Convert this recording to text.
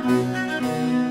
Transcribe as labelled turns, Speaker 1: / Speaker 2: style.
Speaker 1: Música